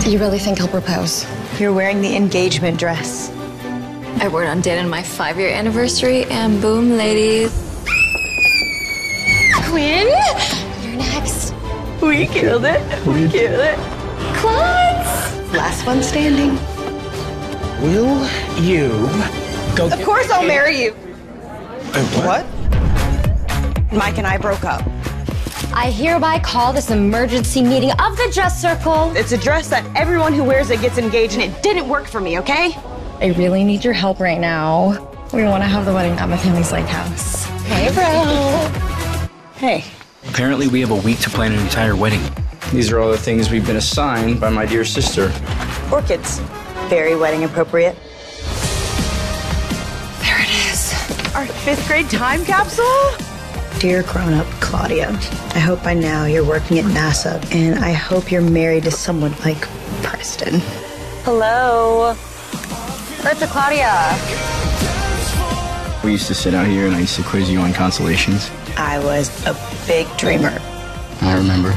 Do you really think I'll propose? You're wearing the engagement dress. I wore it on Dan and my five year anniversary, and boom, ladies. Quinn, you're next. We killed it. We killed it. Klutz! Last one standing. Will you go? Of course I'll marry you. Oh, what? Mike and I broke up. I hereby call this emergency meeting of the Dress Circle. It's a dress that everyone who wears it gets engaged, and it didn't work for me, okay? I really need your help right now. We want to have the wedding at my family's lake house. Hey, bro. Hey. Apparently, we have a week to plan an entire wedding. These are all the things we've been assigned by my dear sister. Orchids. Very wedding appropriate. There it is. Our fifth grade time capsule? Dear grown up Claudia, I hope by now you're working at NASA and I hope you're married to someone like Preston. Hello. Bertha Claudia. We used to sit out here and I used to quiz you on constellations. I was a big dreamer. I remember.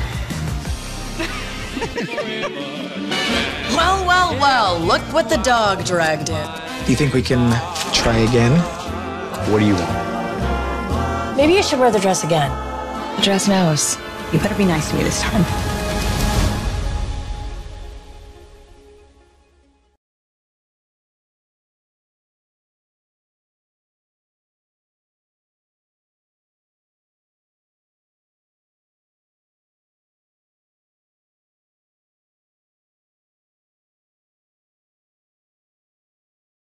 Well, well, well, look what the dog dragged in. Do you think we can try again? What do you want? Maybe you should wear the dress again. The dress knows. You better be nice to me this time.